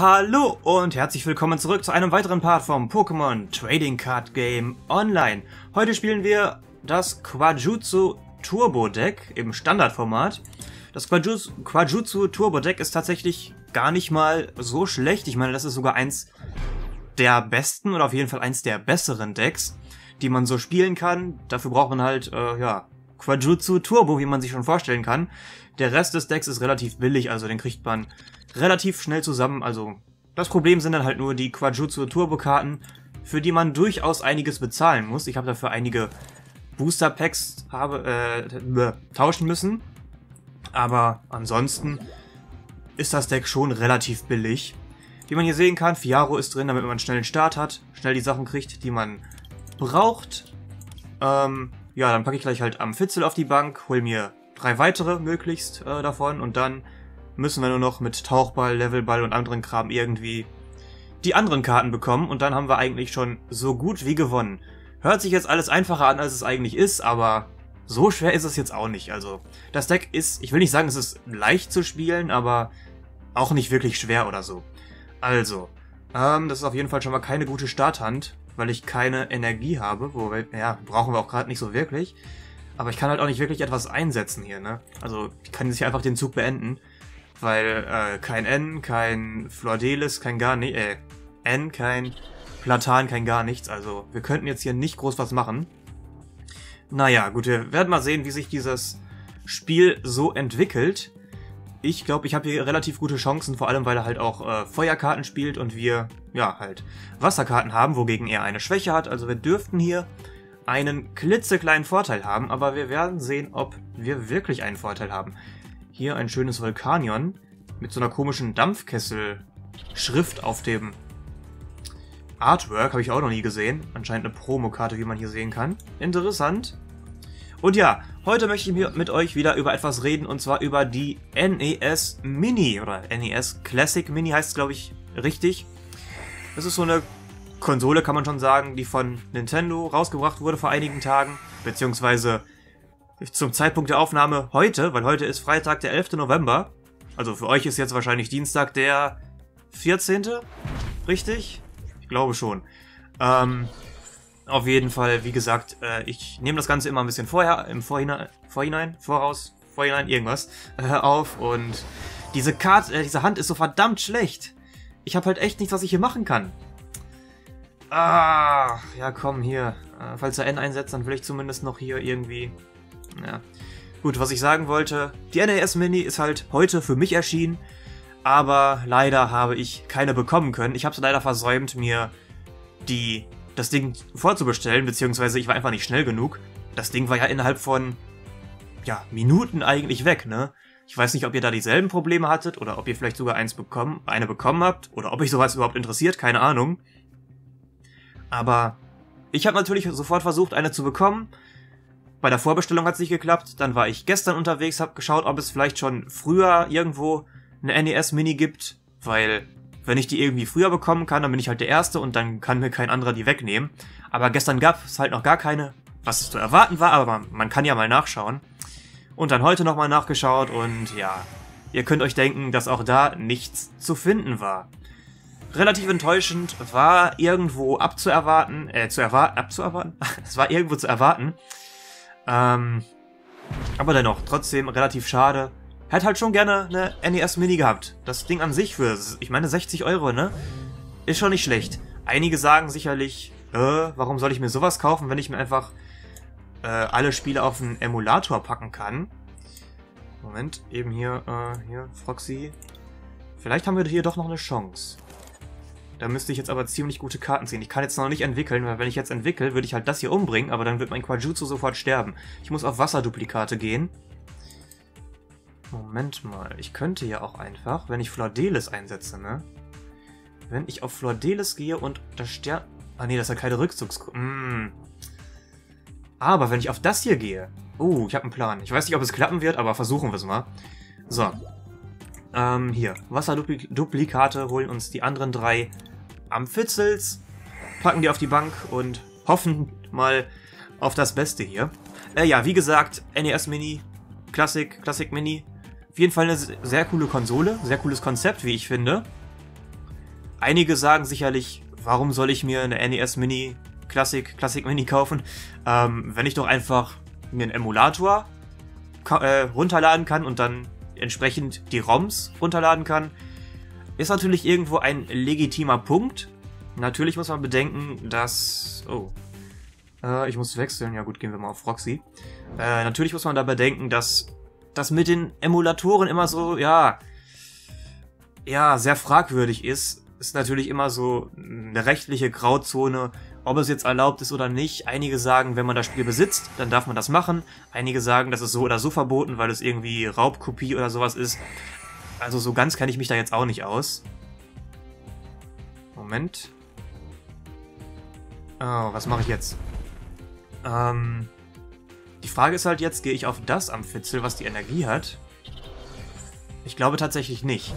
Hallo und herzlich willkommen zurück zu einem weiteren Part vom Pokémon Trading Card Game Online. Heute spielen wir das Quajutsu Turbo Deck im Standardformat. Das Quajutsu, Turbo Deck ist tatsächlich gar nicht mal so schlecht. Ich meine, das ist sogar eins der besten oder auf jeden Fall eins der besseren Decks, die man so spielen kann. Dafür braucht man halt, äh, ja, Quajutsu Turbo, wie man sich schon vorstellen kann. Der Rest des Decks ist relativ billig, also den kriegt man relativ schnell zusammen. Also das Problem sind dann halt nur die Quajutsu Turbo Karten, für die man durchaus einiges bezahlen muss. Ich habe dafür einige Booster Packs habe, äh, tauschen müssen. Aber ansonsten ist das Deck schon relativ billig. Wie man hier sehen kann, Fiaro ist drin, damit man schnell einen Start hat, schnell die Sachen kriegt, die man braucht. Ähm, ja, dann packe ich gleich halt am Fitzel auf die Bank, hol mir drei weitere möglichst äh, davon und dann müssen wir nur noch mit Tauchball, Levelball und anderen Kram irgendwie die anderen Karten bekommen und dann haben wir eigentlich schon so gut wie gewonnen. Hört sich jetzt alles einfacher an, als es eigentlich ist, aber so schwer ist es jetzt auch nicht. Also das Deck ist, ich will nicht sagen, es ist leicht zu spielen, aber auch nicht wirklich schwer oder so. Also, ähm, das ist auf jeden Fall schon mal keine gute Starthand, weil ich keine Energie habe, wobei, ja, brauchen wir auch gerade nicht so wirklich. Aber ich kann halt auch nicht wirklich etwas einsetzen hier, ne? Also, ich kann jetzt hier einfach den Zug beenden, weil äh, kein N, kein Flordelis, kein gar nicht, äh, N, kein Platan, kein gar nichts. Also, wir könnten jetzt hier nicht groß was machen. Naja, gut, wir werden mal sehen, wie sich dieses Spiel so entwickelt. Ich glaube, ich habe hier relativ gute Chancen, vor allem weil er halt auch äh, Feuerkarten spielt und wir, ja, halt Wasserkarten haben, wogegen er eine Schwäche hat. Also wir dürften hier einen klitzekleinen Vorteil haben, aber wir werden sehen, ob wir wirklich einen Vorteil haben. Hier ein schönes Vulkanion mit so einer komischen Dampfkessel-Schrift auf dem Artwork, habe ich auch noch nie gesehen. Anscheinend eine Promokarte, wie man hier sehen kann. Interessant. Und ja, heute möchte ich mit euch wieder über etwas reden, und zwar über die NES Mini, oder NES Classic Mini heißt es, glaube ich, richtig. Das ist so eine Konsole, kann man schon sagen, die von Nintendo rausgebracht wurde vor einigen Tagen, beziehungsweise zum Zeitpunkt der Aufnahme heute, weil heute ist Freitag, der 11. November. Also für euch ist jetzt wahrscheinlich Dienstag der 14. Richtig? Ich glaube schon. Ähm, auf jeden Fall, wie gesagt, äh, ich nehme das Ganze immer ein bisschen vorher, im Vorhinein, Vorhinein, Voraus, Vorhinein, irgendwas, äh, auf und diese Karte, äh, diese Hand ist so verdammt schlecht. Ich habe halt echt nichts, was ich hier machen kann. Ah, ja komm, hier. Äh, falls er N einsetzt, dann will ich zumindest noch hier irgendwie... Ja. Gut, was ich sagen wollte, die NES Mini ist halt heute für mich erschienen, aber leider habe ich keine bekommen können. Ich habe es leider versäumt, mir die das Ding vorzubestellen, beziehungsweise ich war einfach nicht schnell genug. Das Ding war ja innerhalb von, ja, Minuten eigentlich weg, ne? Ich weiß nicht, ob ihr da dieselben Probleme hattet oder ob ihr vielleicht sogar eins bekommen, eine bekommen habt oder ob euch sowas überhaupt interessiert, keine Ahnung. Aber ich habe natürlich sofort versucht, eine zu bekommen. Bei der Vorbestellung hat es nicht geklappt. Dann war ich gestern unterwegs, habe geschaut, ob es vielleicht schon früher irgendwo eine NES Mini gibt, weil wenn ich die irgendwie früher bekommen kann, dann bin ich halt der Erste und dann kann mir kein anderer die wegnehmen. Aber gestern gab es halt noch gar keine, was zu erwarten war, aber man, kann ja mal nachschauen. Und dann heute nochmal nachgeschaut und ja, ihr könnt euch denken, dass auch da nichts zu finden war. Relativ enttäuschend war irgendwo abzuerwarten, äh, zu erwarten, abzuerwarten? es war irgendwo zu erwarten. Ähm, aber dennoch, trotzdem relativ schade. Hätte halt schon gerne eine NES Mini gehabt. Das Ding an sich für, ich meine 60 Euro, ne? Ist schon nicht schlecht. Einige sagen sicherlich, äh, warum soll ich mir sowas kaufen, wenn ich mir einfach äh, alle Spiele auf einen Emulator packen kann. Moment, eben hier, äh, hier, Froxy. Vielleicht haben wir hier doch noch eine Chance. Da müsste ich jetzt aber ziemlich gute Karten ziehen. Ich kann jetzt noch nicht entwickeln, weil wenn ich jetzt entwickle, würde ich halt das hier umbringen, aber dann wird mein Quajutsu sofort sterben. Ich muss auf Wasserduplikate gehen. Moment mal, ich könnte ja auch einfach, wenn ich Flordelis einsetze, ne? Wenn ich auf Flordelis gehe und das Stern... Ah nee, das ist ja keine Rückzugs... Mm. Aber wenn ich auf das hier gehe... Oh, ich habe einen Plan. Ich weiß nicht, ob es klappen wird, aber versuchen wir es mal. So. Ähm, hier. Wasserduplikate holen uns die anderen drei Amphitzels, packen die auf die Bank und hoffen mal auf das Beste hier. Äh, ja, wie gesagt, NES Mini, Classic, Classic Mini, auf jeden Fall eine sehr coole Konsole, sehr cooles Konzept, wie ich finde. einige sagen sicherlich, warum soll ich mir eine NES Mini Classic, Classic Mini kaufen, ähm, wenn ich doch einfach mir einen Emulator äh, runterladen kann und dann entsprechend die ROMs runterladen kann, ist natürlich irgendwo ein legitimer Punkt. Natürlich muss man bedenken, dass... Oh. Äh, ich muss wechseln. Ja gut, gehen wir mal auf Roxy. Äh, natürlich muss man da bedenken, dass das mit den Emulatoren immer so, ja... Ja, sehr fragwürdig ist. Ist natürlich immer so eine rechtliche Grauzone, ob es jetzt erlaubt ist oder nicht. Einige sagen, wenn man das Spiel besitzt, dann darf man das machen. Einige sagen, das ist so oder so verboten, weil es irgendwie Raubkopie oder sowas ist. Also so ganz kenne ich mich da jetzt auch nicht aus. Moment. Oh, was mache ich jetzt? Ähm, die Frage ist halt jetzt, gehe ich auf das am Fitzel, was die Energie hat? Ich glaube tatsächlich nicht.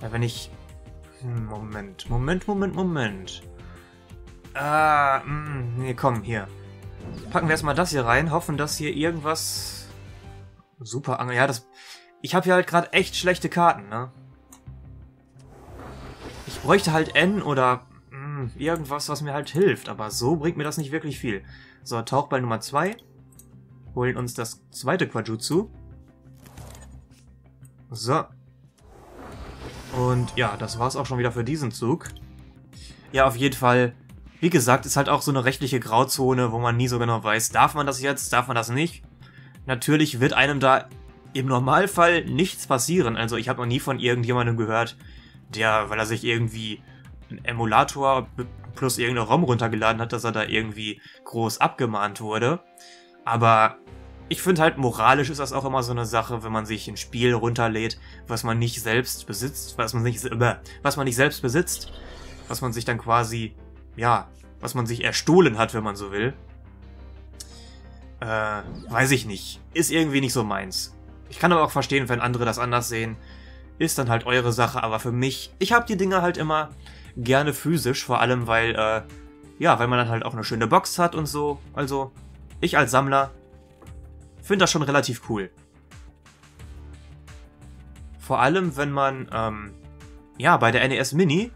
Ja, wenn ich... Hm, Moment, Moment, Moment, Moment. Ah, mh, hm, nee, komm, hier. Packen wir erstmal das hier rein, hoffen, dass hier irgendwas... Super ja, das... Ich habe hier halt gerade echt schlechte Karten, ne? Ich bräuchte halt N oder mh, hm, irgendwas, was mir halt hilft, aber so bringt mir das nicht wirklich viel. So, Tauchball Nummer 2. Holen uns das zweite Quajutsu. So. Und ja, das war's auch schon wieder für diesen Zug. Ja, auf jeden Fall wie gesagt, ist halt auch so eine rechtliche Grauzone, wo man nie so genau weiß, darf man das jetzt, darf man das nicht. Natürlich wird einem da im Normalfall nichts passieren. Also ich habe noch nie von irgendjemandem gehört, der, weil er sich irgendwie einen Emulator plus irgendeine ROM runtergeladen hat, dass er da irgendwie groß abgemahnt wurde. Aber ich finde halt, moralisch ist das auch immer so eine Sache, wenn man sich ein Spiel runterlädt, was man nicht selbst besitzt, was man nicht, äh, was man nicht selbst besitzt, was man sich dann quasi ja, was man sich erstohlen hat, wenn man so will. Äh, weiß ich nicht. Ist irgendwie nicht so meins. Ich kann aber auch verstehen, wenn andere das anders sehen. Ist dann halt eure Sache, aber für mich, ich habe die Dinger halt immer gerne physisch, vor allem weil, äh, ja, weil man dann halt auch eine schöne Box hat und so. Also, ich als Sammler finde das schon relativ cool. Vor allem, wenn man, ähm, ja, bei der NES Mini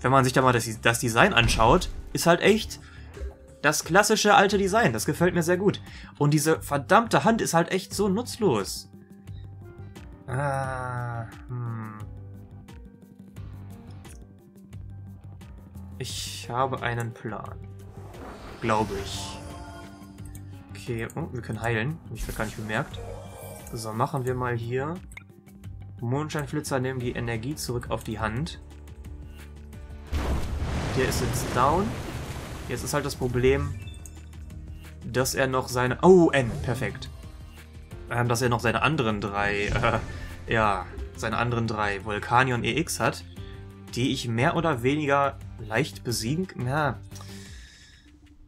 wenn man sich da mal das, das Design anschaut, ist halt echt das klassische alte Design. Das gefällt mir sehr gut. Und diese verdammte Hand ist halt echt so nutzlos. Ah, hm. Ich habe einen Plan. Glaube ich. Okay, oh, wir können heilen. Ich habe gar nicht bemerkt. So, machen wir mal hier. Mondscheinflitzer nehmen die Energie zurück auf die Hand. Der ist jetzt down. Jetzt ist halt das Problem, dass er noch seine... Oh, N, perfekt. Ähm, dass er noch seine anderen drei, äh, ja, seine anderen drei Vulkanion EX hat, die ich mehr oder weniger leicht besiegen... Ja,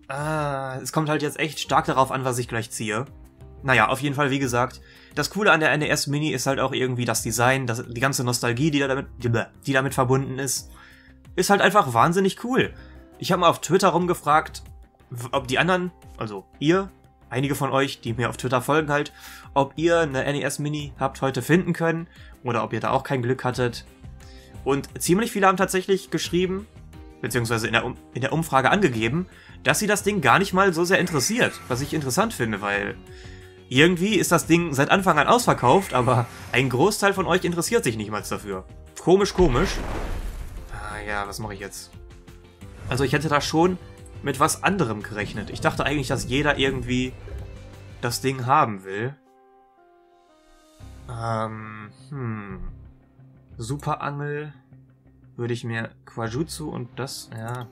äh, es kommt halt jetzt echt stark darauf an, was ich gleich ziehe. Naja, auf jeden Fall, wie gesagt, das Coole an der NES Mini ist halt auch irgendwie das Design, das, die ganze Nostalgie, die damit, die damit verbunden ist ist halt einfach wahnsinnig cool. Ich habe mal auf Twitter rumgefragt, ob die anderen, also ihr, einige von euch, die mir auf Twitter folgen halt, ob ihr eine NES Mini habt heute finden können oder ob ihr da auch kein Glück hattet. Und ziemlich viele haben tatsächlich geschrieben, beziehungsweise in der, um in der Umfrage angegeben, dass sie das Ding gar nicht mal so sehr interessiert, was ich interessant finde, weil irgendwie ist das Ding seit Anfang an ausverkauft, aber ein Großteil von euch interessiert sich nicht mal dafür. Komisch, komisch ja, was mache ich jetzt? Also ich hätte da schon mit was anderem gerechnet. Ich dachte eigentlich, dass jeder irgendwie das Ding haben will. Ähm, hm. Superangel würde ich mir Quajutsu und das, ja.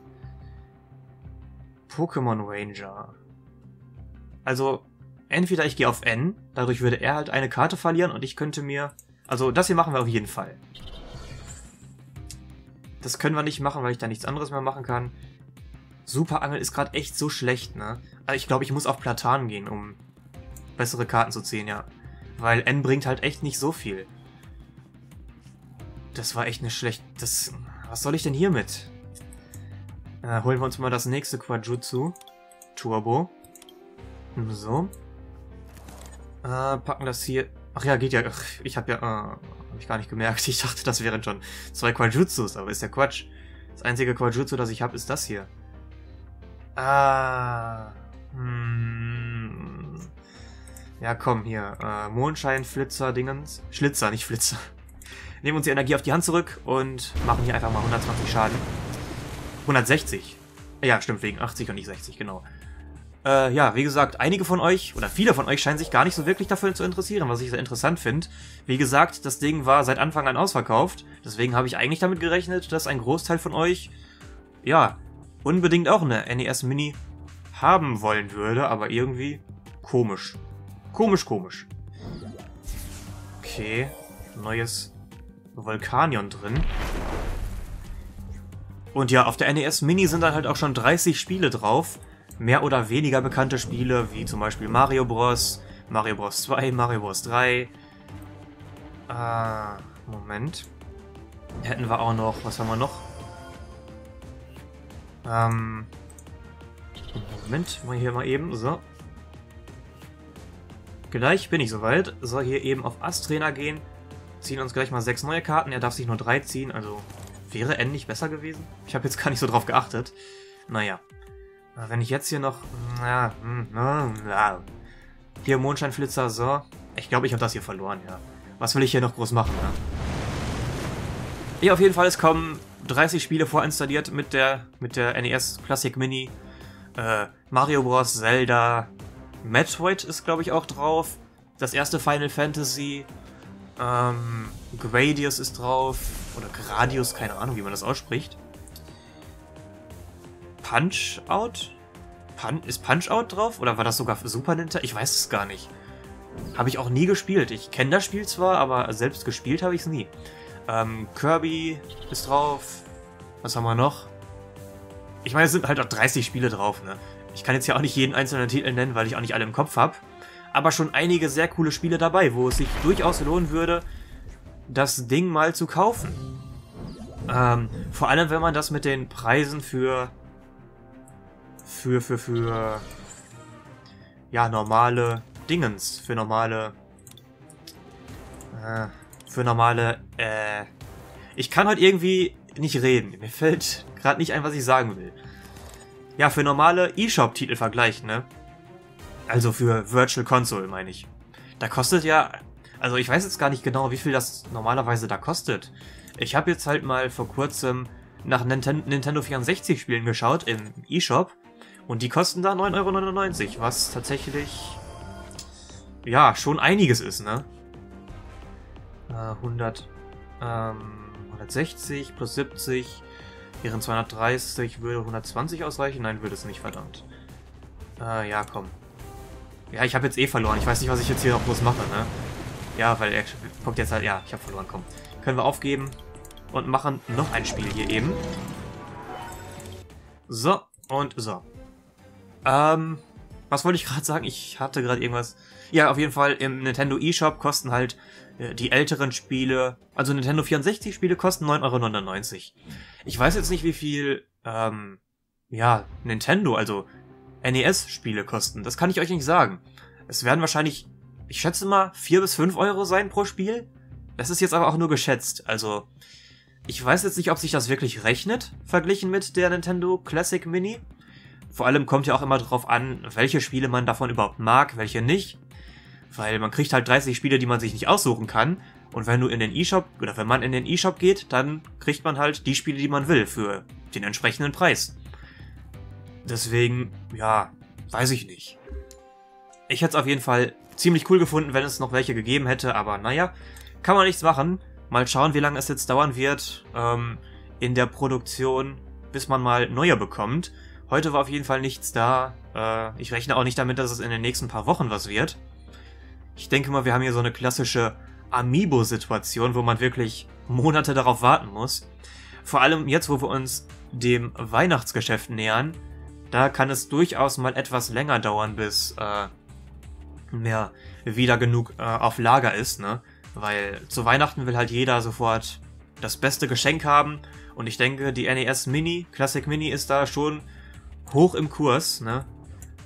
Pokémon Ranger. Also, entweder ich gehe auf N, dadurch würde er halt eine Karte verlieren und ich könnte mir... Also, das hier machen wir auf jeden Fall. Das können wir nicht machen, weil ich da nichts anderes mehr machen kann. Superangel ist gerade echt so schlecht, ne? Also ich glaube, ich muss auf Platan gehen, um bessere Karten zu ziehen, ja. Weil N bringt halt echt nicht so viel. Das war echt eine schlechte... Das... Was soll ich denn hiermit? Äh, holen wir uns mal das nächste Quajutsu. Turbo. So. Äh, packen das hier... Ach ja, geht ja... Ach, ich habe ja... Äh, ich gar nicht gemerkt. Ich dachte, das wären schon zwei Quajutsus, aber ist ja Quatsch. Das einzige Quajutsu, das ich habe, ist das hier. Ah. Hm. Ja, komm, hier. Äh, Mondschein, Flitzer, Dingens. Schlitzer, nicht Flitzer. Nehmen uns die Energie auf die Hand zurück und machen hier einfach mal 120 Schaden. 160. Ja, stimmt, wegen 80 und nicht 60, genau. Äh, ja, wie gesagt, einige von euch, oder viele von euch scheinen sich gar nicht so wirklich dafür zu interessieren, was ich sehr interessant finde. Wie gesagt, das Ding war seit Anfang an ausverkauft, deswegen habe ich eigentlich damit gerechnet, dass ein Großteil von euch, ja, unbedingt auch eine NES Mini haben wollen würde, aber irgendwie komisch. Komisch, komisch. Okay, neues Volcanion drin. Und ja, auf der NES Mini sind dann halt auch schon 30 Spiele drauf. Mehr oder weniger bekannte Spiele, wie zum Beispiel Mario Bros., Mario Bros. 2, Mario Bros. 3. Ah, Moment. Hätten wir auch noch, was haben wir noch? Ähm, Moment, mal hier mal eben, so. Gleich bin ich soweit. Soll hier eben auf Ass-Trainer gehen. Ziehen uns gleich mal sechs neue Karten. Er darf sich nur drei ziehen, also wäre N nicht besser gewesen? Ich habe jetzt gar nicht so drauf geachtet. Naja. Wenn ich jetzt hier noch... Ja, ja. Hier Mondscheinflitzer, so. Ich glaube, ich habe das hier verloren, ja. Was will ich hier noch groß machen, ja? Ja, auf jeden Fall, es kommen 30 Spiele vorinstalliert mit der, mit der NES Classic Mini. Äh, Mario Bros., Zelda, Metroid ist, glaube ich, auch drauf. Das erste Final Fantasy. Ähm, Gradius ist drauf. Oder Gradius, keine Ahnung, wie man das ausspricht. Punch-Out? Pun ist Punch-Out drauf? Oder war das sogar für Super Nintendo? Ich weiß es gar nicht. Habe ich auch nie gespielt. Ich kenne das Spiel zwar, aber selbst gespielt habe ich es nie. Ähm, Kirby ist drauf. Was haben wir noch? Ich meine, es sind halt auch 30 Spiele drauf, ne? Ich kann jetzt ja auch nicht jeden einzelnen Titel nennen, weil ich auch nicht alle im Kopf habe. Aber schon einige sehr coole Spiele dabei, wo es sich durchaus lohnen würde, das Ding mal zu kaufen. Ähm, vor allem, wenn man das mit den Preisen für für, für, für ja, normale Dingens, für normale äh, für normale äh, ich kann heute irgendwie nicht reden. Mir fällt gerade nicht ein, was ich sagen will. Ja, für normale eShop-Titel vergleichen, ne? Also für Virtual Console, meine ich. Da kostet ja... Also ich weiß jetzt gar nicht genau, wie viel das normalerweise da kostet. Ich habe jetzt halt mal vor kurzem nach Nintendo 64 Spielen geschaut im eShop und die kosten da 9,99 Euro, was tatsächlich ja schon einiges ist, ne? Äh, 100, ähm, 160 plus 70 wären 230, würde 120 ausreichen? Nein, würde es nicht, verdammt. Äh, ja, komm. Ja, ich habe jetzt eh verloren. Ich weiß nicht, was ich jetzt hier noch bloß mache, ne? Ja, weil er guckt jetzt halt... Ja, ich habe verloren, komm. Können wir aufgeben und machen noch ein Spiel hier eben. So, und so. Ähm, was wollte ich gerade sagen? Ich hatte gerade irgendwas... Ja, auf jeden Fall im Nintendo eShop kosten halt die älteren Spiele, also Nintendo 64 Spiele kosten 9,99 Euro. Ich weiß jetzt nicht, wie viel, ähm, ja, Nintendo, also NES-Spiele kosten. Das kann ich euch nicht sagen. Es werden wahrscheinlich, ich schätze mal, 4 bis 5 Euro sein pro Spiel. Das ist jetzt aber auch nur geschätzt. Also, ich weiß jetzt nicht, ob sich das wirklich rechnet, verglichen mit der Nintendo Classic Mini. Vor allem kommt ja auch immer darauf an, welche Spiele man davon überhaupt mag, welche nicht. Weil man kriegt halt 30 Spiele, die man sich nicht aussuchen kann. Und wenn du in den E-Shop, oder wenn man in den E-Shop geht, dann kriegt man halt die Spiele, die man will, für den entsprechenden Preis. Deswegen, ja, weiß ich nicht. Ich hätte es auf jeden Fall ziemlich cool gefunden, wenn es noch welche gegeben hätte, aber naja, kann man nichts machen. Mal schauen, wie lange es jetzt dauern wird ähm, in der Produktion, bis man mal neue bekommt. Heute war auf jeden Fall nichts da. Äh, ich rechne auch nicht damit, dass es in den nächsten paar Wochen was wird. Ich denke mal, wir haben hier so eine klassische Amiibo-Situation, wo man wirklich Monate darauf warten muss. Vor allem jetzt, wo wir uns dem Weihnachtsgeschäft nähern, da kann es durchaus mal etwas länger dauern, bis äh, mehr wieder genug äh, auf Lager ist, ne? Weil zu Weihnachten will halt jeder sofort das beste Geschenk haben und ich denke, die NES Mini, Classic Mini ist da schon hoch im Kurs, ne?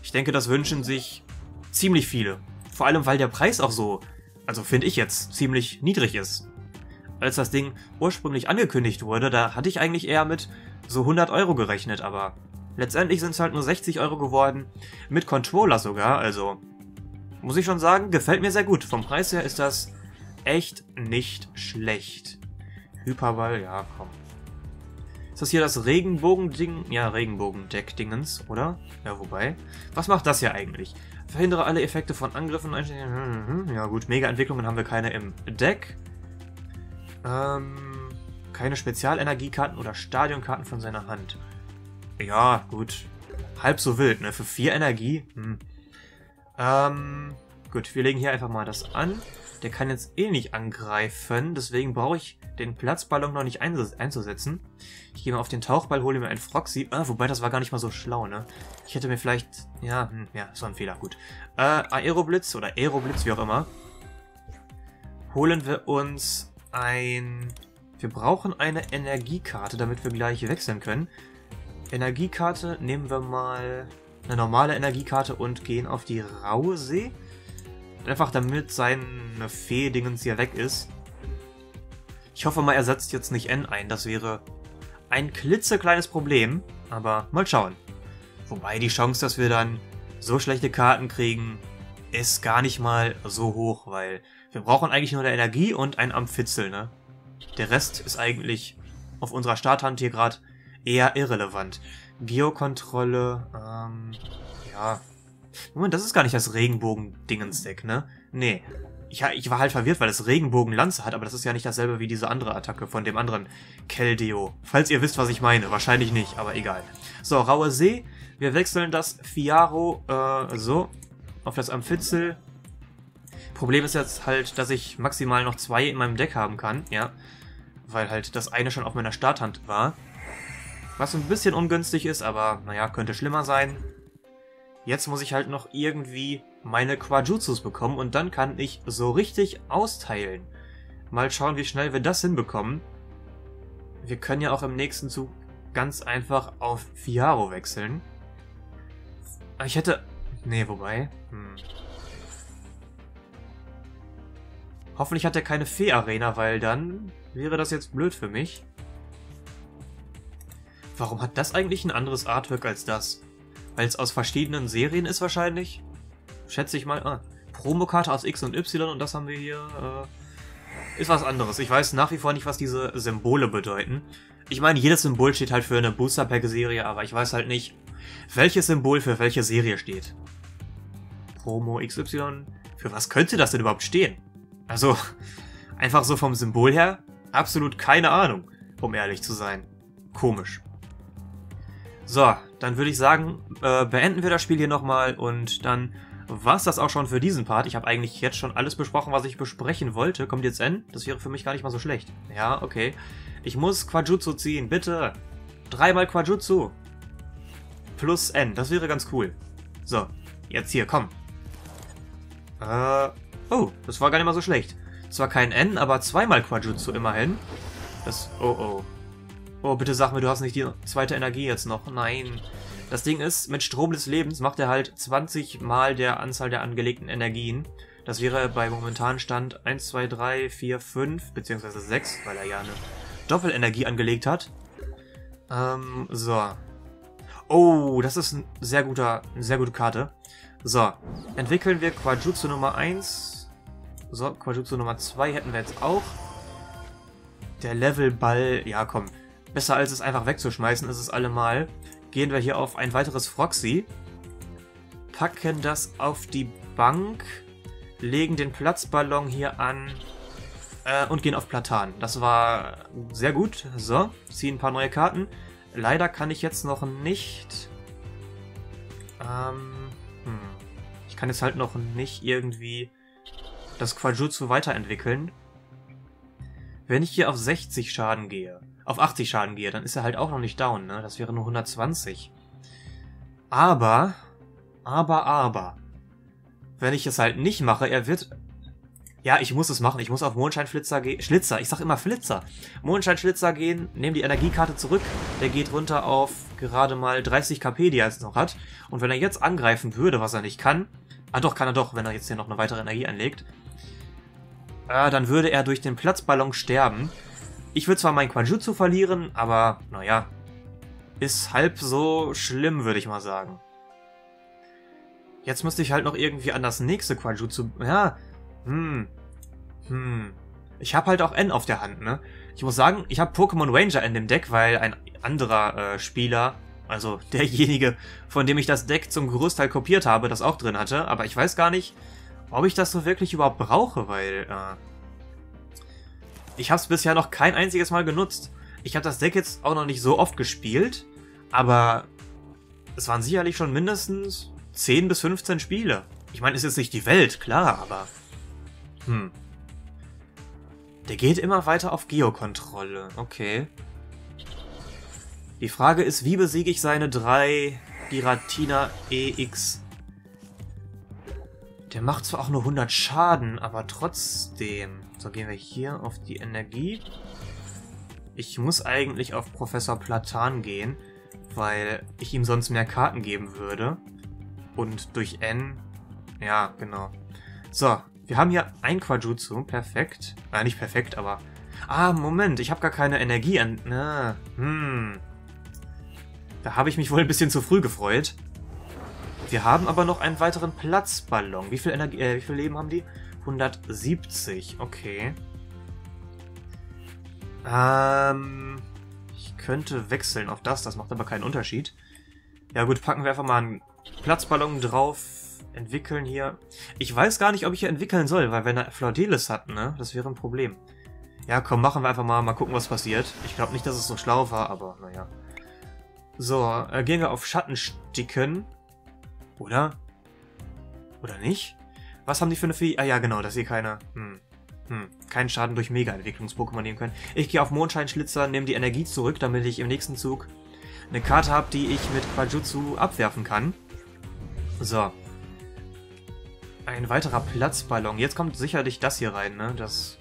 Ich denke, das wünschen sich ziemlich viele. Vor allem, weil der Preis auch so, also finde ich jetzt, ziemlich niedrig ist. als das Ding ursprünglich angekündigt wurde, da hatte ich eigentlich eher mit so 100 Euro gerechnet, aber letztendlich sind es halt nur 60 Euro geworden, mit Controller sogar, also muss ich schon sagen, gefällt mir sehr gut. Vom Preis her ist das echt nicht schlecht. Hyperball, ja, komm. Ist das hier das Regenbogen-Ding? Ja, Regenbogen-Deck-Dingens, oder? Ja, wobei. Was macht das hier eigentlich? Verhindere alle Effekte von Angriffen. Ja gut, Mega-Entwicklungen haben wir keine im Deck. Ähm, keine Spezialenergiekarten oder Stadionkarten von seiner Hand. Ja, gut. Halb so wild, ne? Für vier Energie? Hm. Ähm, gut, wir legen hier einfach mal das an. Der kann jetzt eh nicht angreifen, deswegen brauche ich den Platzballon noch nicht einzusetzen. Ich gehe mal auf den Tauchball, hole mir einen Froxy. Ah, wobei, das war gar nicht mal so schlau, ne? Ich hätte mir vielleicht... Ja, hm, ja, so ein Fehler, gut. Äh, Aeroblitz oder Aeroblitz, wie auch immer. Holen wir uns ein... Wir brauchen eine Energiekarte, damit wir gleich wechseln können. Energiekarte nehmen wir mal eine normale Energiekarte und gehen auf die raue See. Einfach damit seine Fee-Dingens hier weg ist. Ich hoffe mal, er setzt jetzt nicht N ein. Das wäre ein klitzekleines Problem. Aber mal schauen. Wobei die Chance, dass wir dann so schlechte Karten kriegen, ist gar nicht mal so hoch, weil wir brauchen eigentlich nur eine Energie und ein Amphitzel, ne? Der Rest ist eigentlich auf unserer Starthand hier gerade eher irrelevant. Geokontrolle, ähm, ja. Moment, das ist gar nicht das Regenbogen-Dingens-Deck, ne? Nee. Ich, ich, war halt verwirrt, weil es Regenbogen-Lanze hat, aber das ist ja nicht dasselbe wie diese andere Attacke von dem anderen Keldeo. Falls ihr wisst, was ich meine. Wahrscheinlich nicht, aber egal. So, Raue See. Wir wechseln das Fiaro, äh, so, auf das Amphitzel. Problem ist jetzt halt, dass ich maximal noch zwei in meinem Deck haben kann, ja. Weil halt das eine schon auf meiner Starthand war. Was ein bisschen ungünstig ist, aber naja, könnte schlimmer sein. Jetzt muss ich halt noch irgendwie meine Quajutsus bekommen und dann kann ich so richtig austeilen. Mal schauen, wie schnell wir das hinbekommen. Wir können ja auch im nächsten Zug ganz einfach auf Fiaro wechseln. Ich hätte... Nee, wobei... Hm. Hoffentlich hat er keine Fee-Arena, weil dann wäre das jetzt blöd für mich. Warum hat das eigentlich ein anderes Artwork als das? Weil es aus verschiedenen Serien ist wahrscheinlich? Schätze ich mal. Ah, Promokarte aus X und Y und das haben wir hier. Äh, ist was anderes. Ich weiß nach wie vor nicht, was diese Symbole bedeuten. Ich meine, jedes Symbol steht halt für eine Booster Pack Serie, aber ich weiß halt nicht, welches Symbol für welche Serie steht. Promo XY. Für was könnte das denn überhaupt stehen? Also, einfach so vom Symbol her, absolut keine Ahnung, um ehrlich zu sein. Komisch. So, dann würde ich sagen, äh, beenden wir das Spiel hier nochmal und dann war es das auch schon für diesen Part. Ich habe eigentlich jetzt schon alles besprochen, was ich besprechen wollte. Kommt jetzt N? Das wäre für mich gar nicht mal so schlecht. Ja, okay. Ich muss Quajutsu ziehen, bitte. Dreimal Quajutsu. Plus N, das wäre ganz cool. So, jetzt hier, komm. Äh, oh, das war gar nicht mal so schlecht. Zwar kein N, aber zweimal Quajutsu immerhin. Das, oh oh. Oh, bitte sag mir, du hast nicht die zweite Energie jetzt noch. Nein. Das Ding ist, mit Strom des Lebens macht er halt 20 mal der Anzahl der angelegten Energien. Das wäre bei momentanen Stand 1, 2, 3, 4, 5, beziehungsweise 6, weil er ja eine Doppelenergie angelegt hat. Ähm, so. Oh, das ist ein sehr guter, eine sehr gute Karte. So, entwickeln wir Quajutsu Nummer 1. So, Quajutsu Nummer 2 hätten wir jetzt auch. Der Levelball, ja komm, Besser als es einfach wegzuschmeißen ist es allemal. Gehen wir hier auf ein weiteres Froxy. Packen das auf die Bank. Legen den Platzballon hier an. Äh, und gehen auf Platan. Das war sehr gut. So, ziehen ein paar neue Karten. Leider kann ich jetzt noch nicht... Ähm, hm. Ich kann jetzt halt noch nicht irgendwie das Quajutsu weiterentwickeln. Wenn ich hier auf 60 Schaden gehe, auf 80 Schaden gehe, dann ist er halt auch noch nicht down, ne? Das wäre nur 120. Aber, aber, aber, wenn ich es halt nicht mache, er wird... Ja, ich muss es machen. Ich muss auf Mondscheinflitzer gehen. Schlitzer, ich sag immer Flitzer. Mondscheinschlitzer gehen, nehme die Energiekarte zurück. Der geht runter auf gerade mal 30 KP, die er jetzt noch hat. Und wenn er jetzt angreifen würde, was er nicht kann... Ah doch, kann er doch, wenn er jetzt hier noch eine weitere Energie anlegt äh, dann würde er durch den Platzballon sterben. Ich würde zwar mein Quajutsu verlieren, aber naja, ist halb so schlimm, würde ich mal sagen. Jetzt müsste ich halt noch irgendwie an das nächste Quajutsu... Ja, hm, hm. Ich habe halt auch N auf der Hand, ne? Ich muss sagen, ich habe Pokémon Ranger in dem Deck, weil ein anderer äh, Spieler, also derjenige, von dem ich das Deck zum Großteil kopiert habe, das auch drin hatte. Aber ich weiß gar nicht, ob ich das so wirklich überhaupt brauche, weil äh, ich habe es bisher noch kein einziges Mal genutzt. Ich habe das Deck jetzt auch noch nicht so oft gespielt, aber es waren sicherlich schon mindestens 10 bis 15 Spiele. Ich meine, es ist nicht die Welt, klar, aber... Hm. Der geht immer weiter auf Geokontrolle. Okay. Die Frage ist, wie besiege ich seine drei Giratina EX? Der macht zwar auch nur 100 Schaden, aber trotzdem. So, gehen wir hier auf die Energie. Ich muss eigentlich auf Professor Platan gehen, weil ich ihm sonst mehr Karten geben würde. Und durch N... Ja, genau. So, wir haben hier ein Quajutsu, perfekt. Äh, nicht perfekt, aber... Ah, Moment, ich habe gar keine Energie an... Na, hm. Da habe ich mich wohl ein bisschen zu früh gefreut. Wir haben aber noch einen weiteren Platzballon. Wie viel, Energie, äh, wie viel Leben haben die? 170, okay. Ähm, ich könnte wechseln auf das, das macht aber keinen Unterschied. Ja gut, packen wir einfach mal einen Platzballon drauf entwickeln hier. Ich weiß gar nicht, ob ich hier entwickeln soll, weil wenn er Flordelis hat, ne, das wäre ein Problem. Ja, komm, machen wir einfach mal, mal gucken, was passiert. Ich glaube nicht, dass es so schlau war, aber naja. So, äh, gehen wir auf Schattensticken. Oder? Oder nicht? Was haben die für eine Fähigkeit? Ah ja, genau, dass sie keine... Hm. Hm, keinen Schaden durch Mega-Entwicklungs-Pokémon nehmen können. Ich gehe auf Mondscheinschlitzer, nehme die Energie zurück, damit ich im nächsten Zug eine Karte habe, die ich mit Quajutsu abwerfen kann. So, ein weiterer Platzballon. Jetzt kommt sicherlich das hier rein, ne? Das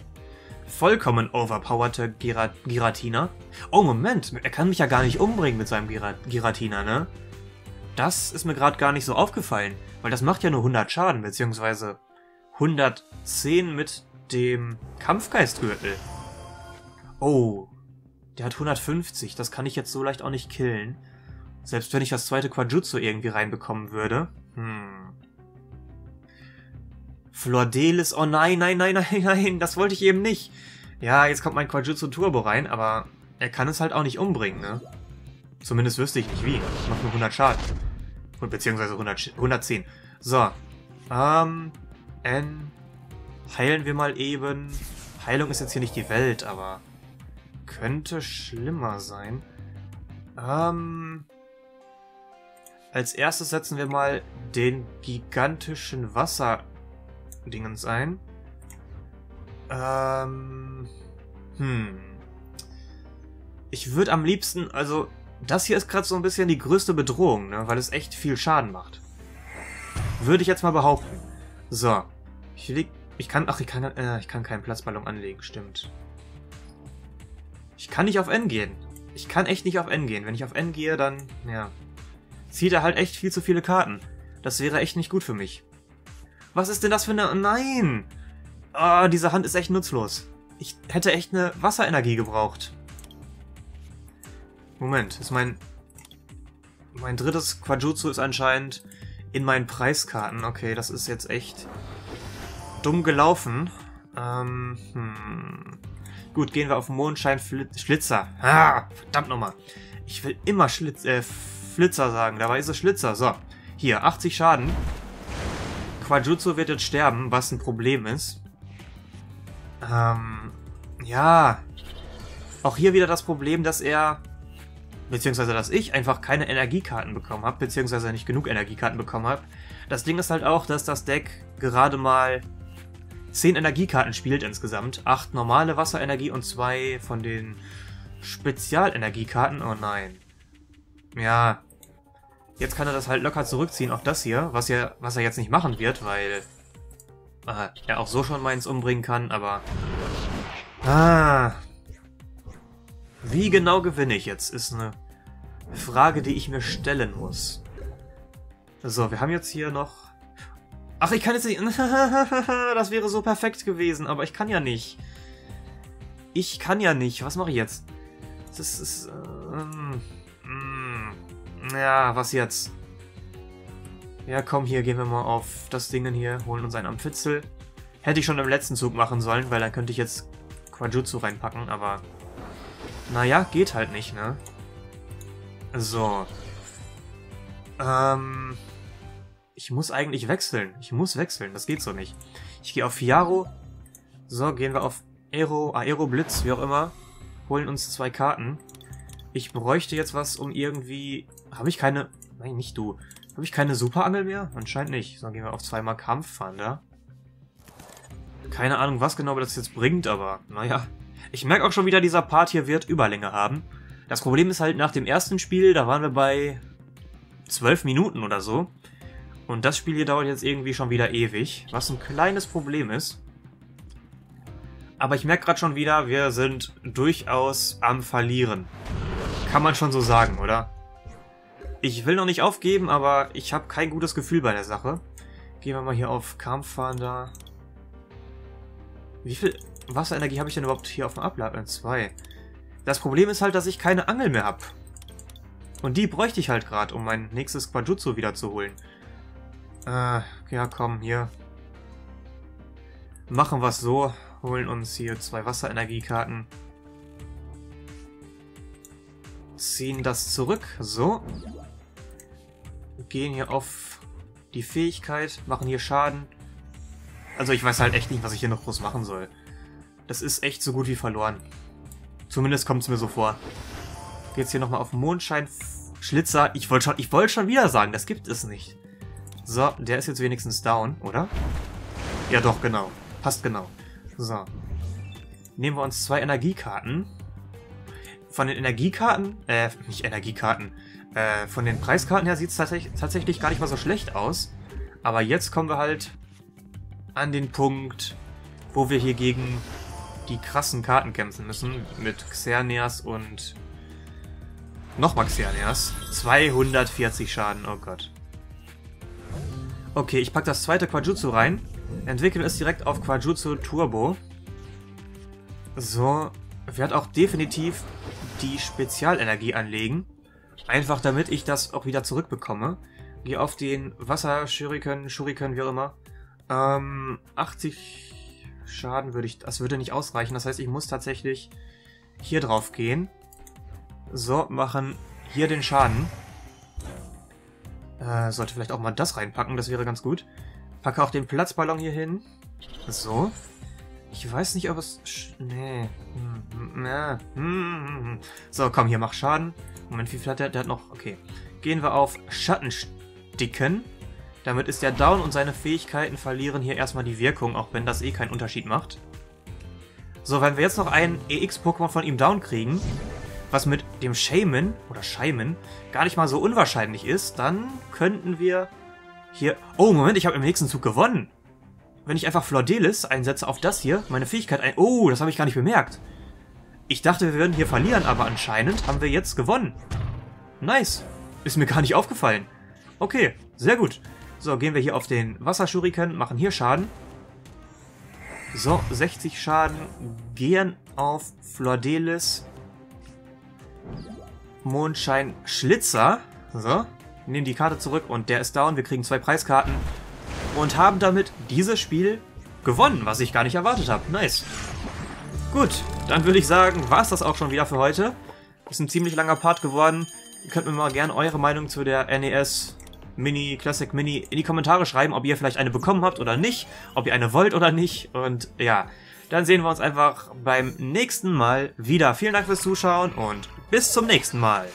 vollkommen overpowerte Girat Giratina. Oh, Moment. Er kann mich ja gar nicht umbringen mit seinem Girat Giratina, ne? Das ist mir gerade gar nicht so aufgefallen. Weil das macht ja nur 100 Schaden, beziehungsweise 110 mit dem Kampfgeistgürtel. Oh, der hat 150. Das kann ich jetzt so leicht auch nicht killen. Selbst wenn ich das zweite Quajutsu irgendwie reinbekommen würde. Hm. Flordelis, oh nein, nein, nein, nein, nein, das wollte ich eben nicht. Ja, jetzt kommt mein Quajutsu Turbo rein, aber er kann es halt auch nicht umbringen, ne? Zumindest wüsste ich nicht wie. Ich mache nur 100 Schaden. Und beziehungsweise 100, 110. So. Ähm, N. Heilen wir mal eben. Heilung ist jetzt hier nicht die Welt, aber könnte schlimmer sein. Ähm, als erstes setzen wir mal den gigantischen Wasser Dingens ein. Ähm. Hm. Ich würde am liebsten, also, das hier ist gerade so ein bisschen die größte Bedrohung, ne? Weil es echt viel Schaden macht. Würde ich jetzt mal behaupten. So. Ich leg, ich kann, ach, ich kann, äh, ich kann keinen Platzballon anlegen, stimmt. Ich kann nicht auf N gehen. Ich kann echt nicht auf N gehen. Wenn ich auf N gehe, dann, ja, zieht er halt echt viel zu viele Karten. Das wäre echt nicht gut für mich. Was ist denn das für eine... Nein! Oh, diese Hand ist echt nutzlos. Ich hätte echt eine Wasserenergie gebraucht. Moment, ist mein... Mein drittes Quajutsu ist anscheinend in meinen Preiskarten. Okay, das ist jetzt echt dumm gelaufen. Ähm, hm. Gut, gehen wir auf Mondschein Schlitzer. Ah, verdammt nochmal. Ich will immer Schlitz, äh, Flitzer sagen, dabei ist es Schlitzer. So, hier, 80 Schaden. Quajutsu wird jetzt sterben, was ein Problem ist. Ähm, ja. Auch hier wieder das Problem, dass er, beziehungsweise dass ich einfach keine Energiekarten bekommen habe, beziehungsweise nicht genug Energiekarten bekommen habe. Das Ding ist halt auch, dass das Deck gerade mal 10 Energiekarten spielt insgesamt. 8 normale Wasserenergie und 2 von den Spezialenergiekarten. Oh nein. Ja, Jetzt kann er das halt locker zurückziehen auf das hier, was er, was er jetzt nicht machen wird, weil äh, er auch so schon meins umbringen kann, aber... Ah... Wie genau gewinne ich jetzt, ist eine Frage, die ich mir stellen muss. So, wir haben jetzt hier noch Ach, ich kann jetzt nicht... das wäre so perfekt gewesen, aber ich kann ja nicht. Ich kann ja nicht. Was mache ich jetzt? Das ist... Ähm, mm, ja, was jetzt? Ja, komm, hier gehen wir mal auf das Ding hier, holen uns einen Amphitzel. Hätte ich schon im letzten Zug machen sollen, weil dann könnte ich jetzt Quajutsu reinpacken, aber... Naja, geht halt nicht, ne? So. Ähm... Ich muss eigentlich wechseln. Ich muss wechseln, das geht so nicht. Ich gehe auf Fiaro. So, gehen wir auf Aero, Aero Blitz, wie auch immer. Holen uns zwei Karten. Ich bräuchte jetzt was, um irgendwie... Habe ich keine... Nein, nicht du. Habe ich keine Superangel mehr? Anscheinend nicht. So, gehen wir auf zweimal Kampffander. Keine Ahnung, was genau das jetzt bringt, aber naja. Ich merke auch schon wieder, dieser Part hier wird Überlänge haben. Das Problem ist halt, nach dem ersten Spiel, da waren wir bei 12 Minuten oder so. Und das Spiel hier dauert jetzt irgendwie schon wieder ewig, was ein kleines Problem ist. Aber ich merke gerade schon wieder, wir sind durchaus am Verlieren. Kann man schon so sagen, oder? Ich will noch nicht aufgeben, aber ich habe kein gutes Gefühl bei der Sache. Gehen wir mal hier auf Kampffahren Wie viel Wasserenergie habe ich denn überhaupt hier auf dem Abladen? Zwei. Das Problem ist halt, dass ich keine Angel mehr habe. Und die bräuchte ich halt gerade, um mein nächstes Quajutsu wiederzuholen. Äh, ja komm, hier. Machen wir es so. Holen uns hier zwei Wasserenergiekarten. Ziehen das zurück. So gehen hier auf die Fähigkeit, machen hier Schaden. Also ich weiß halt echt nicht, was ich hier noch groß machen soll. Das ist echt so gut wie verloren. Zumindest kommt es mir so vor. Jetzt hier nochmal auf Mondschein Schlitzer. Ich wollte schon, wollt schon wieder sagen, das gibt es nicht. So, der ist jetzt wenigstens down, oder? Ja doch, genau. Passt genau. So. Nehmen wir uns zwei Energiekarten. Von den Energiekarten, äh, nicht Energiekarten, äh, von den Preiskarten her sieht es tatsächlich, tatsächlich gar nicht mal so schlecht aus. Aber jetzt kommen wir halt an den Punkt, wo wir hier gegen die krassen Karten kämpfen müssen. Mit Xerneas und nochmal Xerneas. 240 Schaden, oh Gott. Okay, ich packe das zweite Quajutsu rein. Entwickeln es direkt auf Quajutsu Turbo. So, werde auch definitiv die Spezialenergie anlegen. Einfach damit ich das auch wieder zurückbekomme. Gehe auf den Wasser-Shuriken, Shuriken, wie auch immer. Ähm, 80 Schaden würde ich... Das würde nicht ausreichen. Das heißt, ich muss tatsächlich hier drauf gehen. So, machen hier den Schaden. Äh, sollte vielleicht auch mal das reinpacken, das wäre ganz gut. Packe auch den Platzballon hier hin. So. Ich weiß nicht, ob es... Nee. Hm, hm, hm, hm. So, komm, hier, mach Schaden. Moment, wie viel hat der? Der hat noch... Okay. Gehen wir auf Schattensticken. Damit ist der down und seine Fähigkeiten verlieren hier erstmal die Wirkung, auch wenn das eh keinen Unterschied macht. So, wenn wir jetzt noch ein EX-Pokémon von ihm down kriegen, was mit dem Shaman oder Shaiman gar nicht mal so unwahrscheinlich ist, dann könnten wir hier... Oh, Moment, ich habe im nächsten Zug gewonnen. Wenn ich einfach Flordelis einsetze auf das hier, meine Fähigkeit ein... Oh, das habe ich gar nicht bemerkt. Ich dachte, wir würden hier verlieren, aber anscheinend haben wir jetzt gewonnen. Nice. Ist mir gar nicht aufgefallen. Okay, sehr gut. So, gehen wir hier auf den Wasserschuriken, machen hier Schaden. So, 60 Schaden. Gehen auf Flordelis. Mondschein Schlitzer. So, nehmen die Karte zurück und der ist down. Wir kriegen zwei Preiskarten. Und haben damit dieses Spiel gewonnen, was ich gar nicht erwartet habe. Nice. Gut, dann würde ich sagen, war es das auch schon wieder für heute. Ist ein ziemlich langer Part geworden. Ihr könnt mir mal gerne eure Meinung zu der NES Mini, Classic Mini in die Kommentare schreiben, ob ihr vielleicht eine bekommen habt oder nicht, ob ihr eine wollt oder nicht. Und ja, dann sehen wir uns einfach beim nächsten Mal wieder. Vielen Dank fürs Zuschauen und bis zum nächsten Mal.